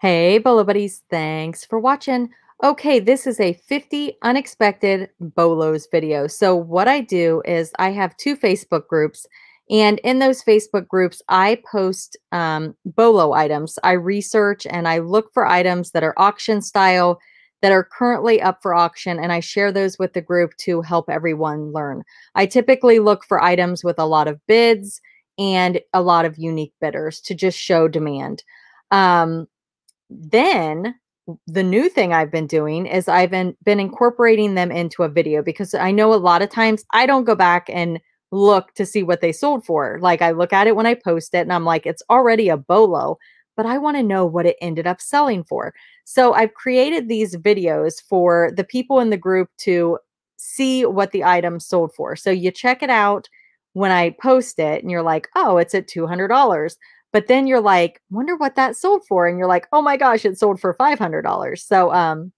Hey, Bolo Buddies, thanks for watching. Okay, this is a 50 unexpected Bolos video. So what I do is I have two Facebook groups, and in those Facebook groups, I post um, Bolo items. I research and I look for items that are auction style, that are currently up for auction, and I share those with the group to help everyone learn. I typically look for items with a lot of bids and a lot of unique bidders to just show demand. Um, then the new thing I've been doing is I've been, been incorporating them into a video because I know a lot of times I don't go back and look to see what they sold for. Like I look at it when I post it and I'm like, it's already a bolo, but I want to know what it ended up selling for. So I've created these videos for the people in the group to see what the item sold for. So you check it out when I post it and you're like, oh, it's at $200. But then you're like, wonder what that sold for. And you're like, oh my gosh, it sold for $500. So um,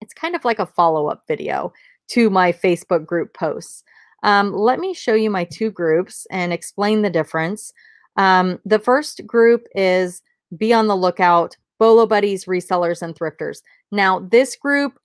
it's kind of like a follow up video to my Facebook group posts. Um, let me show you my two groups and explain the difference. Um, the first group is Be on the Lookout, Bolo Buddies, Resellers, and Thrifters. Now, this group,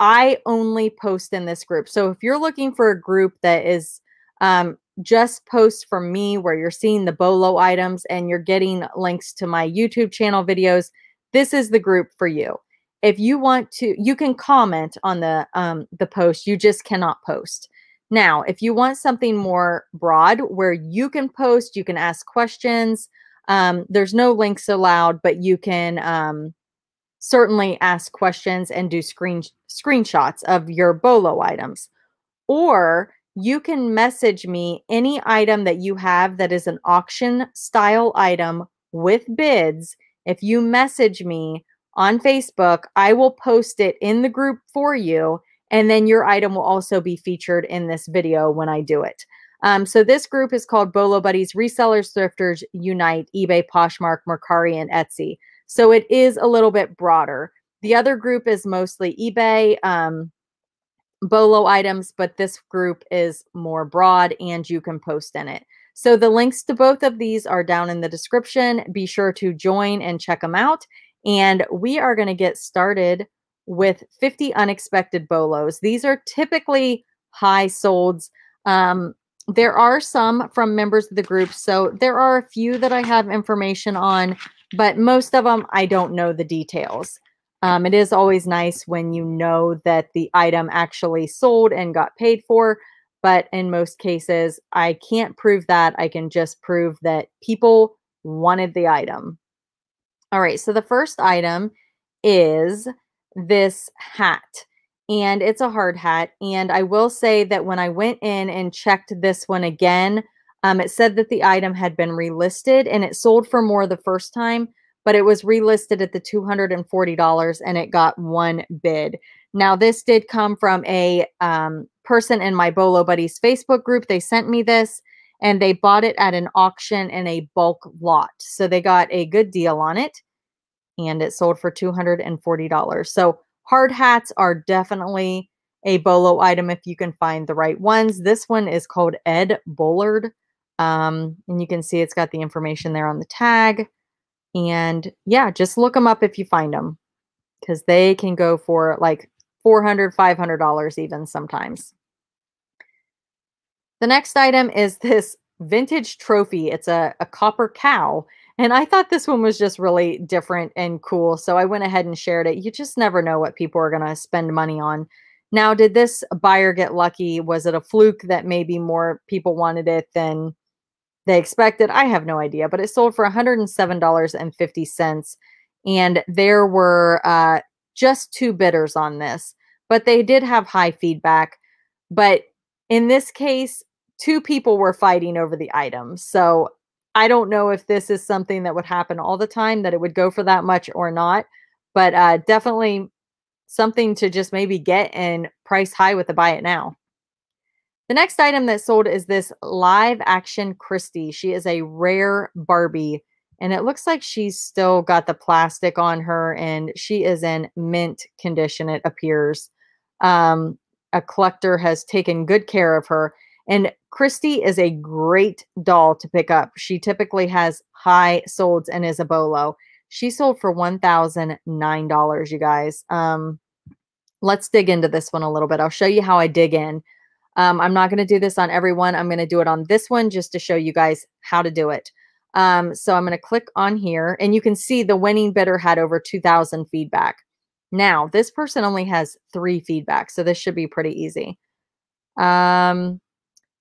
I only post in this group. So if you're looking for a group that is um, just posts from me where you're seeing the Bolo items and you're getting links to my YouTube channel videos, this is the group for you. If you want to, you can comment on the um, the post. You just cannot post. Now, if you want something more broad where you can post, you can ask questions. Um, there's no links allowed, but you can um, certainly ask questions and do screen screenshots of your Bolo items. Or you can message me any item that you have that is an auction style item with bids. If you message me on Facebook, I will post it in the group for you. And then your item will also be featured in this video when I do it. Um, so this group is called Bolo Buddies Resellers Thrifters Unite eBay Poshmark Mercari and Etsy. So it is a little bit broader. The other group is mostly eBay. Um, Bolo items, but this group is more broad and you can post in it. So the links to both of these are down in the description. Be sure to join and check them out. And we are going to get started with 50 unexpected bolos. These are typically high solds. Um, there are some from members of the group. So there are a few that I have information on, but most of them I don't know the details. Um, it is always nice when you know that the item actually sold and got paid for. But in most cases, I can't prove that. I can just prove that people wanted the item. All right, so the first item is this hat. And it's a hard hat. And I will say that when I went in and checked this one again, um, it said that the item had been relisted and it sold for more the first time but it was relisted at the $240 and it got one bid. Now, this did come from a um, person in my Bolo Buddies Facebook group. They sent me this and they bought it at an auction in a bulk lot. So they got a good deal on it and it sold for $240. So hard hats are definitely a Bolo item if you can find the right ones. This one is called Ed Bullard. Um, and you can see it's got the information there on the tag. And yeah, just look them up if you find them because they can go for like $400, $500 even sometimes. The next item is this vintage trophy. It's a, a copper cow. And I thought this one was just really different and cool. So I went ahead and shared it. You just never know what people are going to spend money on. Now, did this buyer get lucky? Was it a fluke that maybe more people wanted it than they expected. I have no idea, but it sold for $107.50. And there were uh, just two bidders on this, but they did have high feedback. But in this case, two people were fighting over the item. So I don't know if this is something that would happen all the time, that it would go for that much or not. But uh, definitely something to just maybe get and price high with the buy it now. The next item that sold is this live action Christie. She is a rare Barbie and it looks like she's still got the plastic on her and she is in mint condition, it appears. Um, a collector has taken good care of her. And Christie is a great doll to pick up. She typically has high solds and is a bolo. She sold for $1,009, you guys. Um, let's dig into this one a little bit. I'll show you how I dig in. Um, I'm not going to do this on everyone. I'm going to do it on this one just to show you guys how to do it. Um, so I'm going to click on here and you can see the winning bidder had over 2000 feedback. Now this person only has three feedback. So this should be pretty easy. Um,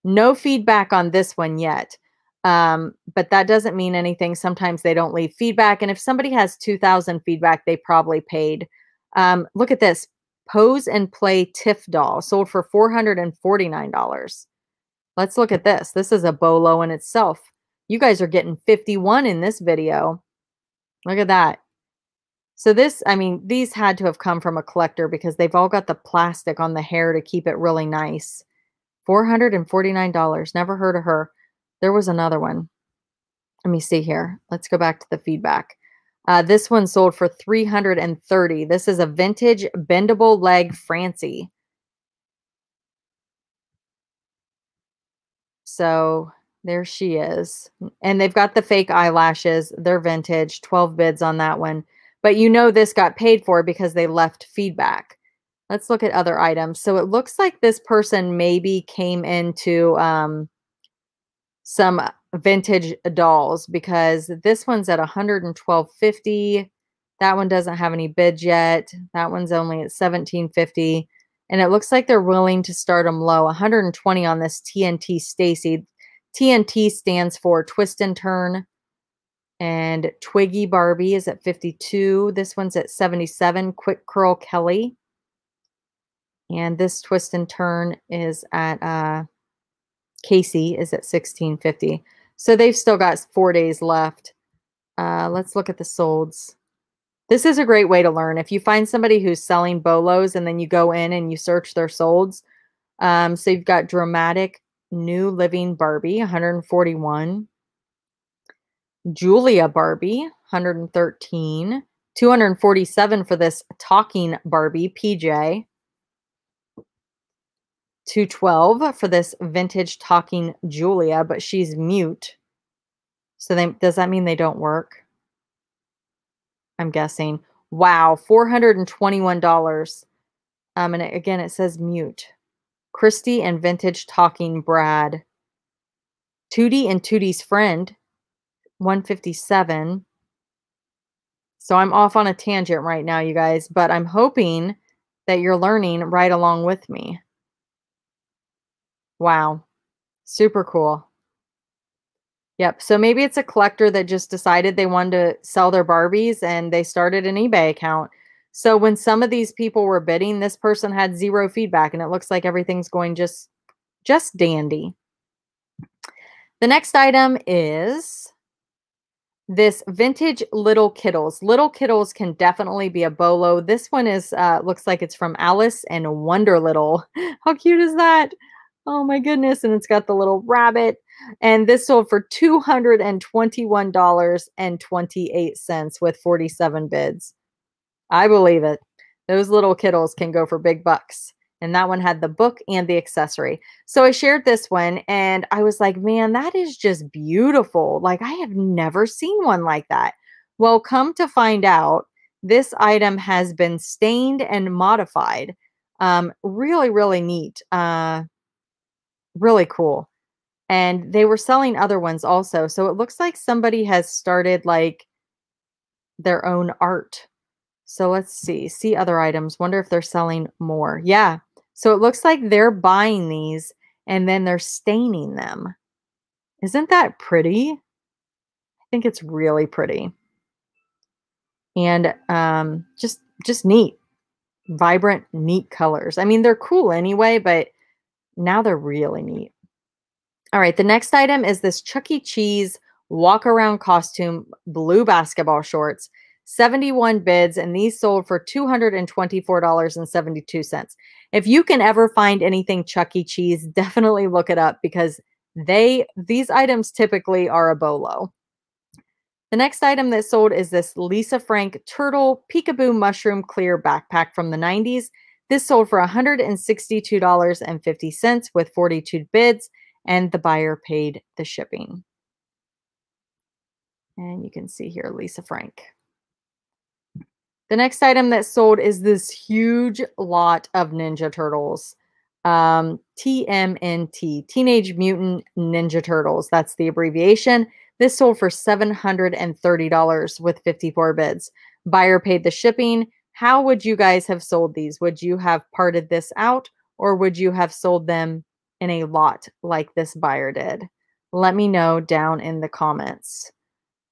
no feedback on this one yet. Um, but that doesn't mean anything. Sometimes they don't leave feedback. And if somebody has 2000 feedback, they probably paid. Um, look at this pose and play Tiff doll sold for $449. Let's look at this. This is a bolo in itself. You guys are getting 51 in this video. Look at that. So this, I mean, these had to have come from a collector because they've all got the plastic on the hair to keep it really nice. $449. Never heard of her. There was another one. Let me see here. Let's go back to the feedback. Uh, this one sold for 330. This is a vintage bendable leg Francie. So there she is. And they've got the fake eyelashes. They're vintage. 12 bids on that one. But you know this got paid for because they left feedback. Let's look at other items. So it looks like this person maybe came into um, some vintage dolls because this one's at 112.50. That one doesn't have any bids yet. That one's only at 17.50. And it looks like they're willing to start them low. 120 on this TNT Stacey. TNT stands for twist and turn. And Twiggy Barbie is at 52. This one's at 77. Quick Curl Kelly. And this twist and turn is at uh, Casey is at 1650. So they've still got four days left. Uh, let's look at the solds. This is a great way to learn. If you find somebody who's selling bolos and then you go in and you search their solds. Um, so you've got Dramatic New Living Barbie, 141. Julia Barbie, 113. 247 for this Talking Barbie PJ. 212 for this vintage talking Julia, but she's mute. So they, does that mean they don't work? I'm guessing. Wow, $421. Um, and it, again, it says mute. Christie and vintage talking Brad. Tutti and Tutti's friend, 157. So I'm off on a tangent right now, you guys, but I'm hoping that you're learning right along with me. Wow. Super cool. Yep. So maybe it's a collector that just decided they wanted to sell their Barbies and they started an eBay account. So when some of these people were bidding, this person had zero feedback and it looks like everything's going just just dandy. The next item is this vintage Liddle Kiddles. Liddle Kiddles can definitely be a bolo. This one is uh looks like it's from Alice and Wonderliddle. How cute is that? Oh my goodness. And it's got the little rabbit. And this sold for $221.28 with 47 bids. I believe it. Those Liddle Kiddles can go for big bucks. And that one had the book and the accessory. So I shared this one and I was like, man, that is just beautiful. Like, I have never seen one like that. Well, come to find out, this item has been stained and modified. Um, really, really neat. Uh, really cool. And they were selling other ones also. So it looks like somebody has started like their own art. So let's see, see other items. Wonder if they're selling more. Yeah. So it looks like they're buying these and then they're staining them. Isn't that pretty? I think it's really pretty. And um, just just neat. Vibrant, neat colors. I mean, they're cool anyway, but now they're really neat. All right, the next item is this Chuck E. Cheese walk around costume blue basketball shorts. 71 bids, and these sold for $224.72. If you can ever find anything Chuck E. Cheese, definitely look it up because they these items typically are a bolo. The next item that sold is this Lisa Frank Turtle Peekaboo Mushroom Clear Backpack from the 90s. This sold for $162.50 with 42 bids, and the buyer paid the shipping. And you can see here Lisa Frank. The next item that sold is this huge lot of Ninja Turtles. Um, TMNT, Teenage Mutant Ninja Turtles. That's the abbreviation. This sold for $730 with 54 bids. Buyer paid the shipping. How would you guys have sold these? Would you have parted this out or would you have sold them in a lot like this buyer did? Let me know down in the comments.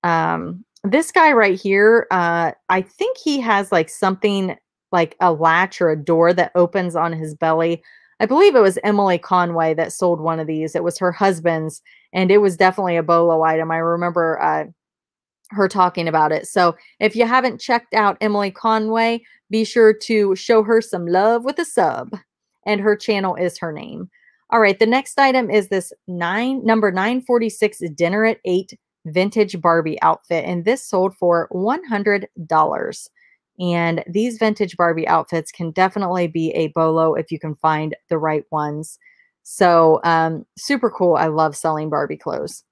Um, this guy right here, uh, I think he has like something like a latch or a door that opens on his belly. I believe it was Emily Conway that sold one of these. It was her husband's, and it was definitely a bolo item. I remember uh, her talking about it. So if you haven't checked out Emily Conway, be sure to show her some love with a sub. And her channel is her name. All right, the next item is this nine number 946 dinner at eight vintage Barbie outfit. And this sold for $100. And these vintage Barbie outfits can definitely be a bolo if you can find the right ones. So um, super cool. I love selling Barbie clothes.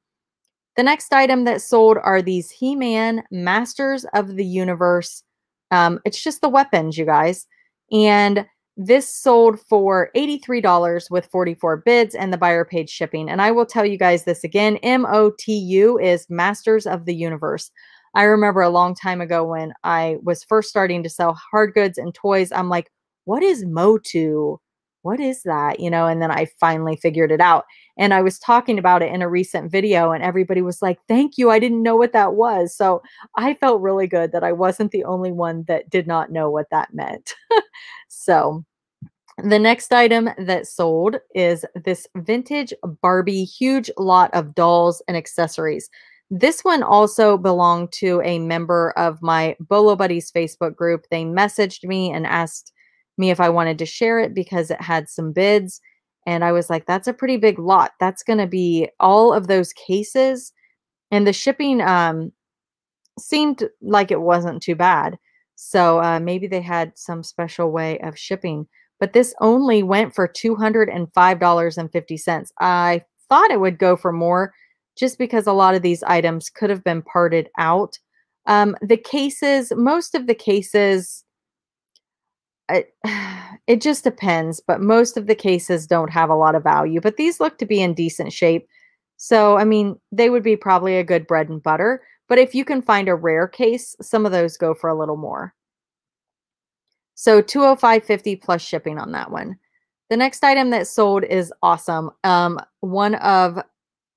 The next item that sold are these He-Man Masters of the Universe. Um, it's just the weapons, you guys. And this sold for $83 with 44 bids and the buyer paid shipping. And I will tell you guys this again, MOTU is Masters of the Universe. I remember a long time ago when I was first starting to sell hard goods and toys, I'm like, what is MOTU? What is that? You know, and then I finally figured it out. And I was talking about it in a recent video, and everybody was like, Thank you. I didn't know what that was. So I felt really good that I wasn't the only one that did not know what that meant. so the next item that sold is this vintage Barbie huge lot of dolls and accessories. This one also belonged to a member of my Bolo Buddies Facebook group. They messaged me and asked me if I wanted to share it because it had some bids. And I was like, that's a pretty big lot. That's going to be all of those cases. And the shipping um, seemed like it wasn't too bad. So uh, maybe they had some special way of shipping. But this only went for $205.50. I thought it would go for more just because a lot of these items could have been parted out. Um, the cases, most of the cases, it, just depends, but most of the cases don't have a lot of value, but these look to be in decent shape. So, I mean, they would be probably a good bread and butter, but if you can find a rare case, some of those go for a little more. So 205.50 plus shipping on that one. The next item that sold is awesome. Um, one of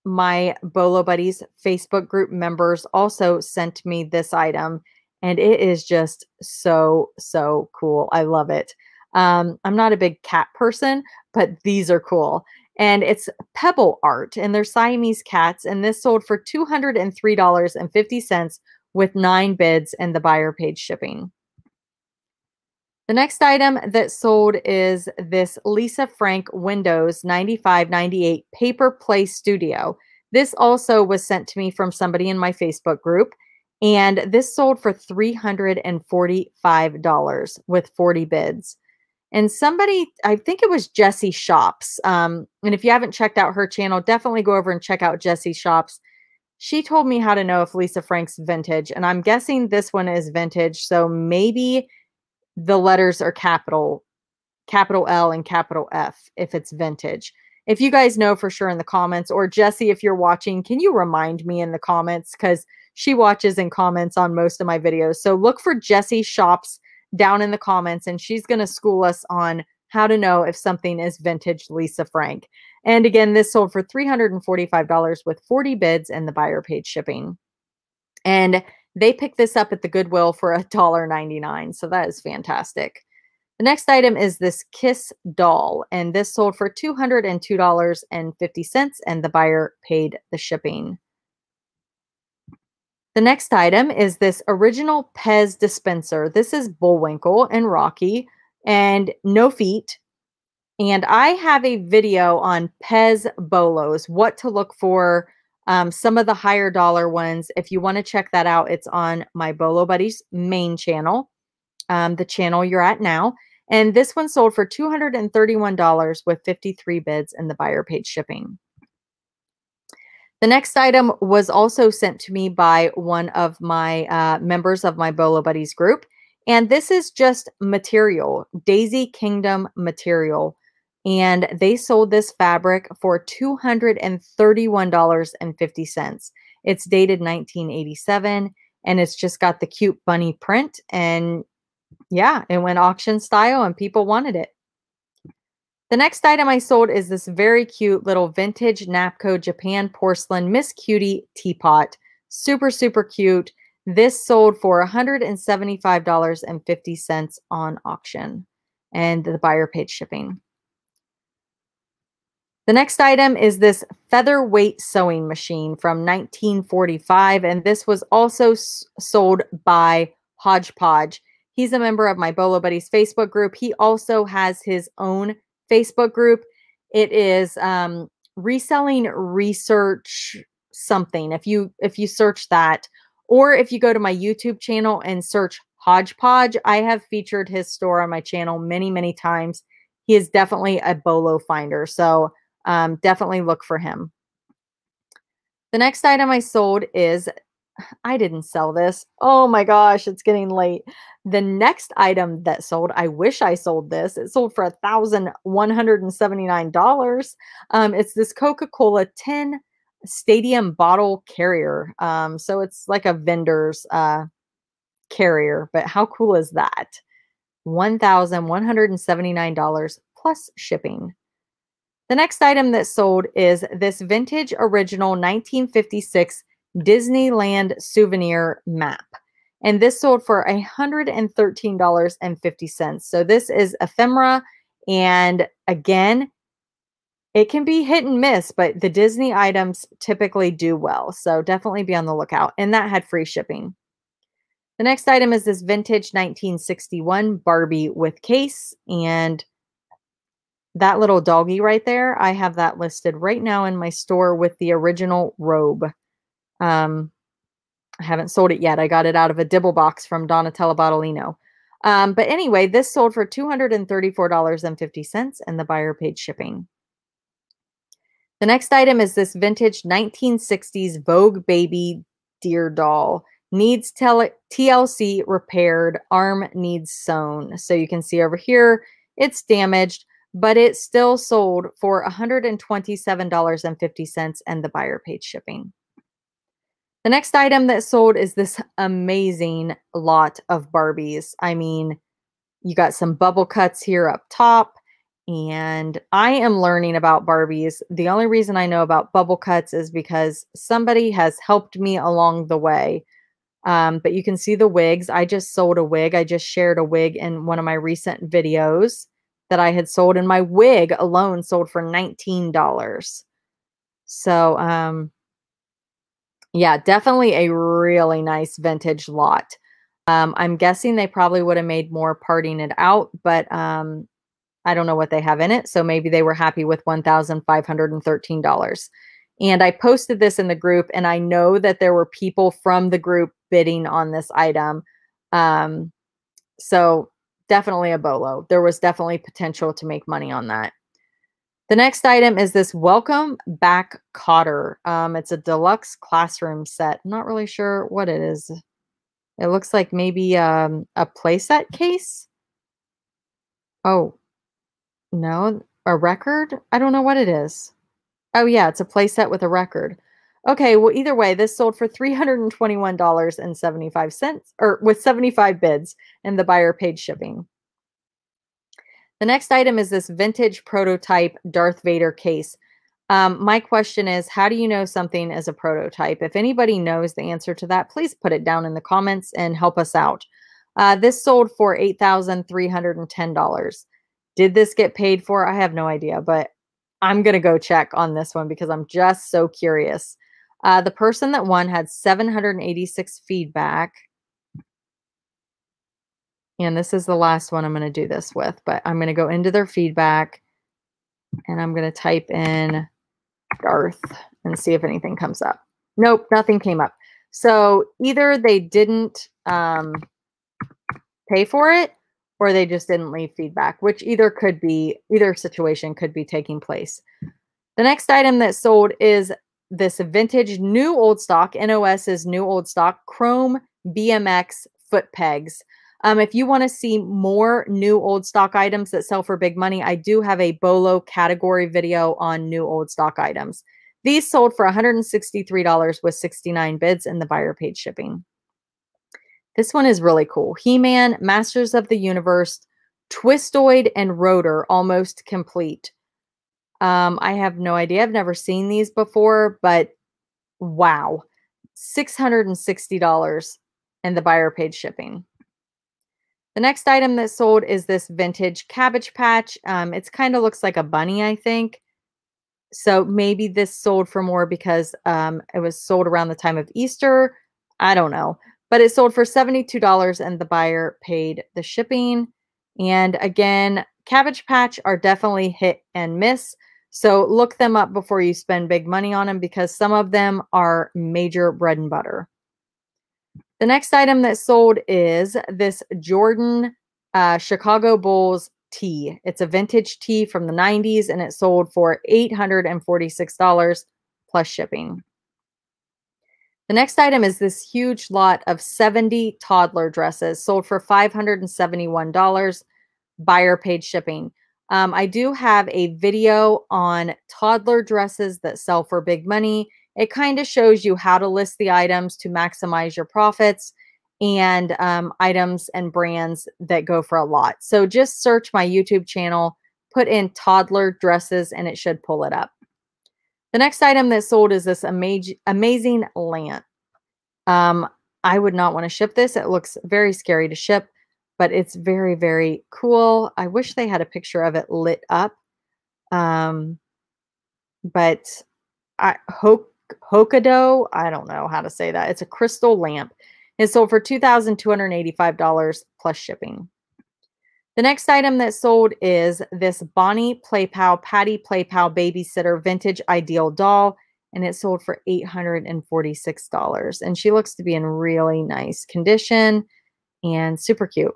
my Bolo Buddies Facebook group members also sent me this item and it is just so, so cool. I love it. Um, I'm not a big cat person, but these are cool. And it's pebble art, and they're Siamese cats. And this sold for $203.50 with nine bids, and the buyer paid shipping. The next item that sold is this Lisa Frank Windows 9598 Paper Play Studio. This also was sent to me from somebody in my Facebook group. And this sold for $345 with 40 bids. And somebody, I think it was Jessie Shops. Um, and if you haven't checked out her channel, definitely go over and check out Jessie Shops. She told me how to know if Lisa Frank's vintage. And I'm guessing this one is vintage. So maybe the letters are capital, capital L and capital F if it's vintage. If you guys know for sure in the comments, or Jesse, if you're watching, can you remind me in the comments? Because she watches and comments on most of my videos. So look for Jessie Shops down in the comments, and she's going to school us on how to know if something is vintage Lisa Frank. And again, this sold for $345 with 40 bids and the buyer paid shipping. And they picked this up at the Goodwill for $1.99. So that is fantastic. The next item is this Kiss doll, and this sold for $202.50, and the buyer paid the shipping. The next item is this original Pez dispenser. This is Bullwinkle and Rocky and no feet. And I have a video on Pez Bolos, what to look for, um, some of the higher dollar ones. If you want to check that out, it's on my Bolo Buddies main channel, um, the channel you're at now. And this one sold for $231 with 53 bids and the buyer paid shipping. The next item was also sent to me by one of my uh, members of my Bolo Buddies group. And this is just material, Daisy Kingdom material. And they sold this fabric for $231.50. It's dated 1987 and it's just got the cute bunny print. And yeah, it went auction style and people wanted it. The next item I sold is this very cute little vintage Napco Japan porcelain Miss Cutie teapot. Super, super cute. This sold for $175.50 on auction, and the buyer paid shipping. The next item is this featherweight sewing machine from 1945, and this was also sold by Hodgepodge. He's a member of my Bolo Buddies Facebook group. He also has his own Facebook group. It is um, reselling research something. If you if you search that, or if you go to my YouTube channel and search Hodgepodge, I have featured his store on my channel many many times. He is definitely a bolo finder, so um, definitely look for him. The next item I sold is I didn't sell this. Oh my gosh, it's getting late. The next item that sold, I wish I sold this. It sold for $1,179. Um, it's this Coca Cola 10 stadium bottle carrier. Um, so it's like a vendor's uh, carrier, but how cool is that? $1,179 plus shipping. The next item that sold is this vintage original 1956 Disneyland souvenir map. And this sold for $113.50. So this is ephemera. And again, it can be hit and miss, but the Disney items typically do well. So definitely be on the lookout. And that had free shipping. The next item is this vintage 1961 Barbie with case. And that little doggy right there, I have that listed right now in my store with the original robe. Um, I haven't sold it yet. I got it out of a dibble box from Donatella Bottolino. Um, but anyway, this sold for $234.50 and the buyer paid shipping. The next item is this vintage 1960s Vogue Baby Dear doll. Needs TLC repaired, arm needs sewn. So you can see over here, it's damaged, but it still sold for $127.50 and the buyer paid shipping. The next item that sold is this amazing lot of Barbies. I mean, you got some bubble cuts here up top. And I am learning about Barbies. The only reason I know about bubble cuts is because somebody has helped me along the way. Um, but you can see the wigs. I just sold a wig. I just shared a wig in one of my recent videos that I had sold, and my wig alone sold for $19. So, um, yeah, definitely a really nice vintage lot. Um, I'm guessing they probably would have made more parting it out, but um, I don't know what they have in it. So maybe they were happy with $1,513. And I posted this in the group, and I know that there were people from the group bidding on this item. Um, so definitely a bolo. There was definitely potential to make money on that. The next item is this Welcome Back Kotter. Um, it's a deluxe classroom set. I'm not really sure what it is. It looks like maybe um, a playset case. Oh, no, a record? I don't know what it is. Oh, yeah, it's a playset with a record. Okay, well, either way, this sold for $321.75 or with 75 bids, and the buyer paid shipping. The next item is this vintage prototype Darth Vader case. Um, my question is, how do you know something is a prototype? If anybody knows the answer to that, please put it down in the comments and help us out. Uh, this sold for $8,310. Did this get paid for? I have no idea, but I'm going to go check on this one because I'm just so curious. Uh, the person that won had 786 feedback. And this is the last one I'm going to do this with, but I'm going to go into their feedback and I'm going to type in Darth and see if anything comes up. Nope, nothing came up. So either they didn't um, pay for it or they just didn't leave feedback, which either could be, either situation could be taking place. The next item that sold is this vintage new old stock, NOS's new old stock chrome BMX foot pegs. Um, if you want to see more new old stock items that sell for big money, I do have a Bolo category video on new old stock items. These sold for $163 with 69 bids and the buyer paid shipping. This one is really cool. He-Man, Masters of the Universe, Twistoid, and Rotor almost complete. Um, I have no idea. I've never seen these before, but wow. $660 and the buyer paid shipping. The next item that sold is this vintage cabbage patch. Um, it kind of looks like a bunny, I think. So maybe this sold for more because um, it was sold around the time of Easter. I don't know. But it sold for $72 and the buyer paid the shipping. And again, Cabbage Patch are definitely hit and miss. So look them up before you spend big money on them because some of them are major bread and butter. The next item that sold is this Jordan uh, Chicago Bulls tee. It's a vintage tee from the 90s and it sold for $846 plus shipping. The next item is this huge lot of 70 toddler dresses sold for $571. Buyer paid shipping. Um, I do have a video on toddler dresses that sell for big money. It kind of shows you how to list the items to maximize your profits and um, items and brands that go for a lot. So just search my YouTube channel, put in toddler dresses, and it should pull it up. The next item that sold is this amazing, amazing lamp. Um, I would not want to ship this. It looks very scary to ship, but it's very, very cool. I wish they had a picture of it lit up. Um, but I, Hok Hokado, I don't know how to say that. It's a crystal lamp. It sold for $2,285 plus shipping. The next item that sold is this Bonnie Playpal Patti Playpal Babysitter Vintage Ideal Doll, and it sold for $846. And she looks to be in really nice condition and super cute.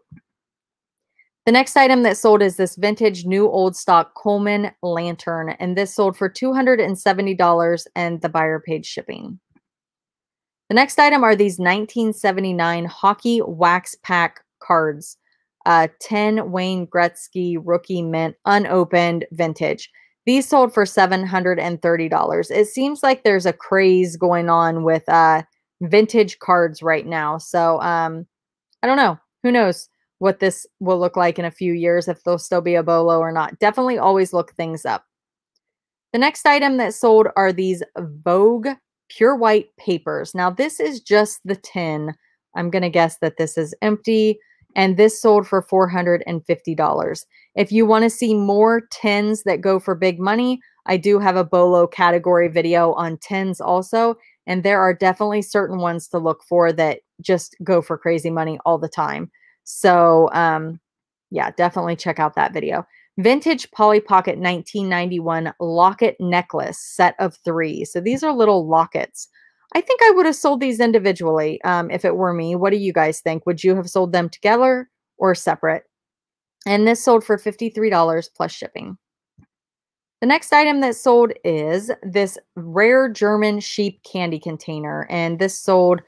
The next item that sold is this vintage new old stock Coleman lantern, and this sold for $270 and the buyer paid shipping. The next item are these 1979 hockey wax pack cards. Uh, 10 Wayne Gretzky rookie mint unopened vintage. These sold for $730. It seems like there's a craze going on with uh, vintage cards right now. So um, I don't know. Who knows what this will look like in a few years, if there'll still be a bolo or not. Definitely always look things up. The next item that sold are these Vogue pure white papers. Now, this is just the tin. I'm going to guess that this is empty. And this sold for $450. If you want to see more tins that go for big money, I do have a Bolo category video on tins also. And there are definitely certain ones to look for that just go for crazy money all the time. So, um, yeah, definitely check out that video. Vintage Polly Pocket 1991 locket necklace set of three. So these are little lockets. I think I would have sold these individually um, if it were me. What do you guys think? Would you have sold them together or separate? And this sold for $53 plus shipping. The next item that sold is this rare German sheep candy container. And this sold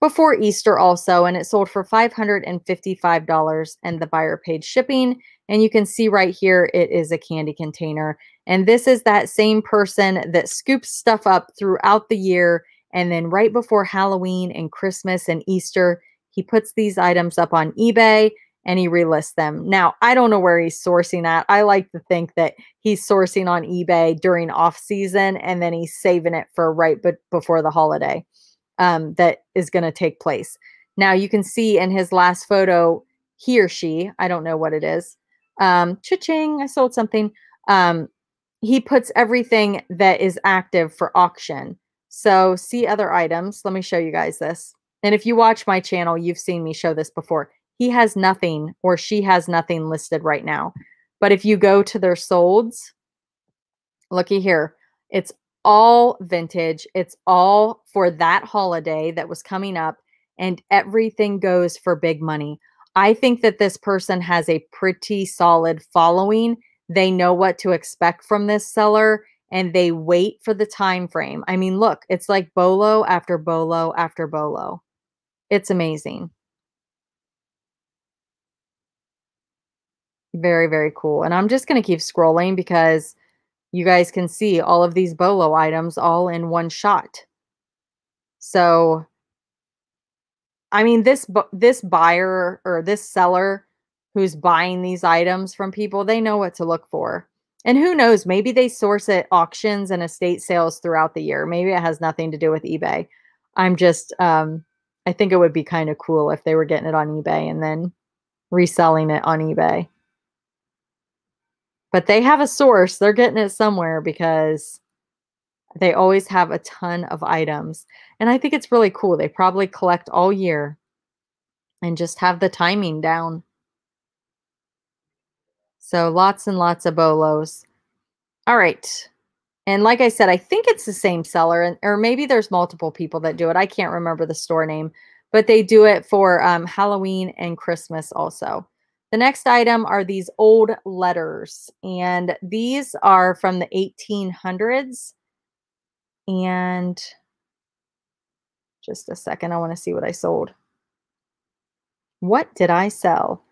before Easter also, and it sold for $555 and the buyer paid shipping. And you can see right here, it is a candy container. And this is that same person that scoops stuff up throughout the year. And then right before Halloween and Christmas and Easter, he puts these items up on eBay and he relists them. Now, I don't know where he's sourcing that. I like to think that he's sourcing on eBay during off season and then he's saving it for right but before the holiday um, that is going to take place. Now, you can see in his last photo, he or she, I don't know what it is, um, cha-ching, I sold something. Um, he puts everything that is active for auction. So see other items. Let me show you guys this. And if you watch my channel, you've seen me show this before. He has nothing or she has nothing listed right now. But if you go to their solds, looky here, it's all vintage. It's all for that holiday that was coming up and everything goes for big money. I think that this person has a pretty solid following. They know what to expect from this seller and they wait for the time frame. I mean, look, it's like bolo after bolo after bolo. It's amazing. Very, very cool. And I'm just going to keep scrolling because you guys can see all of these Bolo items all in one shot. So, I mean, this this buyer or this seller who's buying these items from people, they know what to look for. And who knows, maybe they source at auctions and estate sales throughout the year. Maybe it has nothing to do with eBay. I'm just um I think it would be kind of cool if they were getting it on eBay and then reselling it on eBay. But they have a source. They're getting it somewhere because they always have a ton of items. And I think it's really cool. They probably collect all year and just have the timing down. So lots and lots of bolos. All right. And like I said, I think it's the same seller, and or maybe there's multiple people that do it. I can't remember the store name, but they do it for um, Halloween and Christmas also. The next item are these old letters, and these are from the 1800s. And just a second, I want to see what I sold. What did I sell?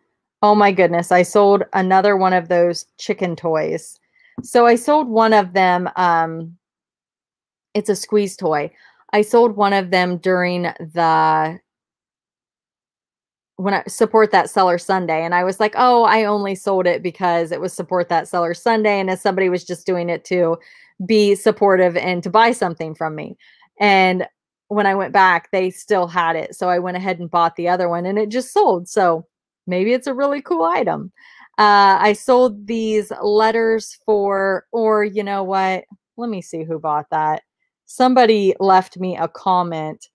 Oh my goodness, I sold another one of those chicken toys. So I sold one of them. Um, it's a squeeze toy. I sold one of them during the when I support that seller Sunday. And I was like, oh, I only sold it because it was support that seller Sunday. And as somebody was just doing it to be supportive and to buy something from me. And when I went back, they still had it. So I went ahead and bought the other one and it just sold. So maybe it's a really cool item. Uh, I sold these letters for, or you know what? Let me see who bought that. Somebody left me a comment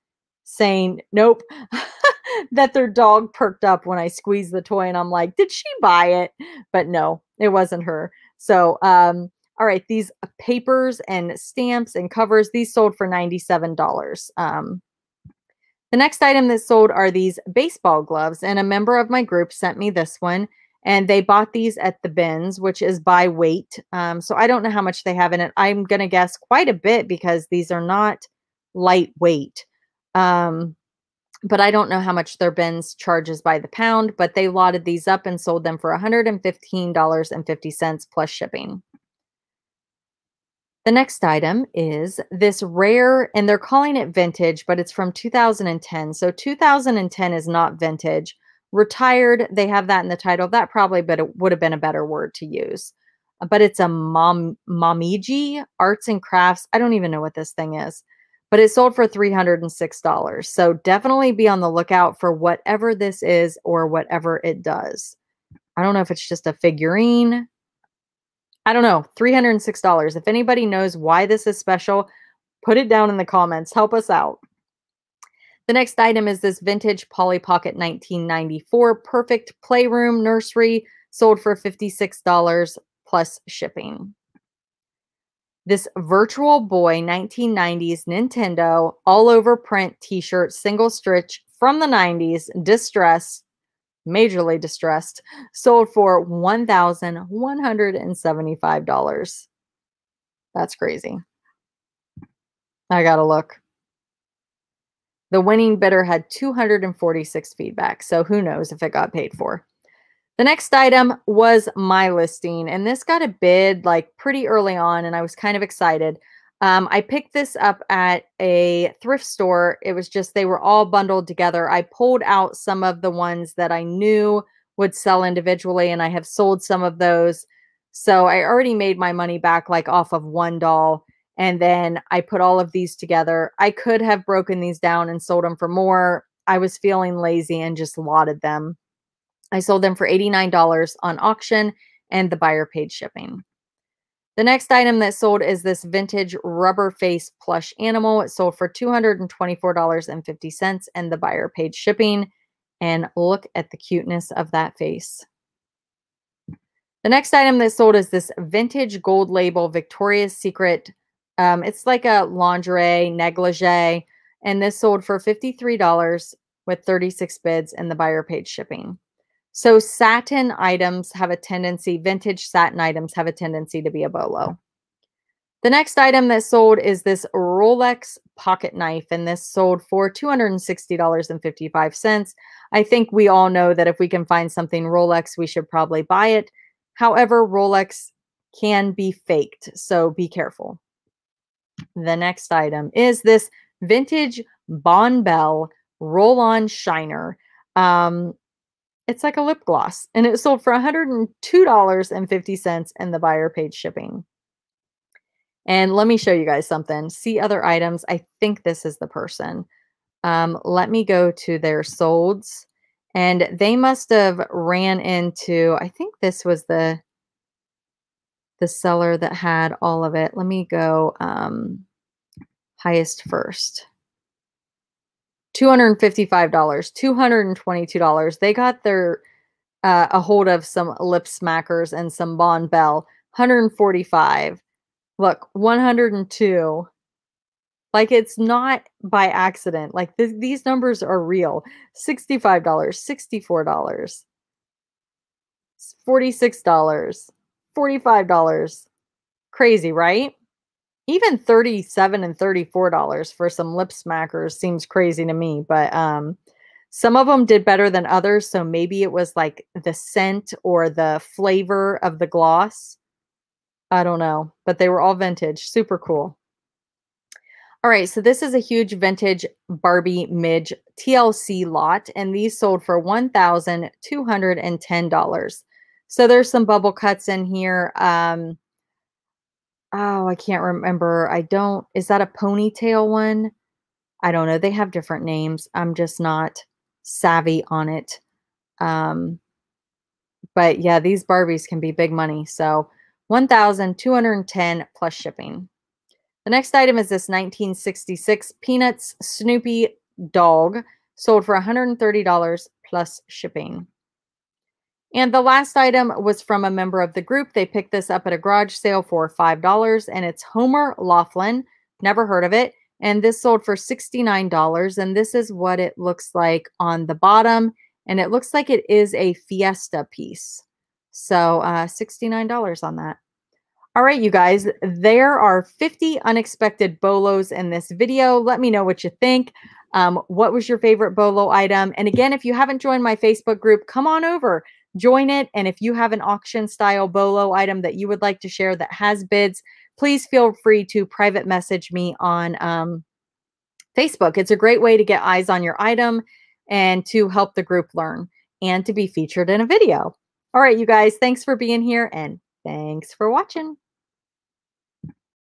saying, nope. that their dog perked up when I squeezed the toy. And I'm like, did she buy it? But no, it wasn't her. So, um, all right, these papers and stamps and covers, these sold for $97. Um, the next item that sold are these baseball gloves. And a member of my group sent me this one. And they bought these at the bins, which is by weight. Um, so I don't know how much they have in it. I'm going to guess quite a bit because these are not lightweight. Um, but I don't know how much their bins charges by the pound, but they lotted these up and sold them for $115.50 plus shipping. The next item is this rare, and they're calling it vintage, but it's from 2010. So 2010 is not vintage. Retired, they have that in the title. That probably but it would have been a better word to use. But it's a mom momiji arts and crafts. I don't even know what this thing is but it sold for $306. So definitely be on the lookout for whatever this is or whatever it does. I don't know if it's just a figurine. I don't know. $306. If anybody knows why this is special, put it down in the comments. Help us out. The next item is this vintage Polly Pocket 1994 Perfect Playroom Nursery, sold for $56 plus shipping. This Virtual Boy 1990s Nintendo all over print t shirt, single stitch from the 90s, distressed, majorly distressed, sold for $1,175. That's crazy. I gotta look. The winning bidder had 246 feedback, so who knows if it got paid for. The next item was my listing, and this got a bid like pretty early on, and I was kind of excited. Um, I picked this up at a thrift store. It was just they were all bundled together. I pulled out some of the ones that I knew would sell individually, and I have sold some of those. So I already made my money back like off of one doll. And then I put all of these together. I could have broken these down and sold them for more. I was feeling lazy and just lotted them. I sold them for $89 on auction and the buyer paid shipping. The next item that sold is this vintage rubber face plush animal. It sold for $224.50 and the buyer paid shipping. And look at the cuteness of that face. The next item that sold is this vintage gold label Victoria's Secret. Um, it's like a lingerie negligee. And this sold for $53 with 36 bids and the buyer paid shipping. So satin items have a tendency, vintage satin items have a tendency to be a bolo. The next item that sold is this Rolex pocket knife, and this sold for $260.55. I think we all know that if we can find something Rolex, we should probably buy it. However, Rolex can be faked, so be careful. The next item is this vintage Bonne Bell roll-on shiner. Um, it's like a lip gloss, and it sold for $102.50, and the buyer paid shipping. And let me show you guys something. See other items. I think this is the person. Um, let me go to their solds. And they must have ran into, I think this was the the seller that had all of it. Let me go um, highest first. $255, $222. They got their uh, a hold of some lip smackers and some Bond Bonne Bell. 145 Look, 102. Like it's not by accident. Like th- these numbers are real. $65, $64, $46, $45. Crazy, right? Even 37 and $34 for some lip smackers seems crazy to me, but um some of them did better than others, so maybe it was like the scent or the flavor of the gloss. I don't know, but they were all vintage. Super cool. All right, so this is a huge vintage Barbie Midge TLC lot, and these sold for $1,210. So there's some bubble cuts in here. Um, oh, I can't remember. I don't, is that a ponytail one? I don't know. They have different names. I'm just not savvy on it. Um, but yeah, these Barbies can be big money. So 1,210 plus shipping. The next item is this 1966 Peanuts Snoopy dog sold for $130 plus shipping. And the last item was from a member of the group. They picked this up at a garage sale for $5 and it's Homer Laughlin. Never heard of it. And this sold for $69. And this is what it looks like on the bottom. And it looks like it is a Fiesta piece. So uh, $69 on that. All right, you guys, there are 50 unexpected bolos in this video. Let me know what you think. Um, what was your favorite bolo item? And again, if you haven't joined my Facebook group, come on over, join it. And if you have an auction style bolo item that you would like to share that has bids, please feel free to private message me on um, Facebook. It's a great way to get eyes on your item and to help the group learn and to be featured in a video. All right, you guys, thanks for being here and thanks for watching.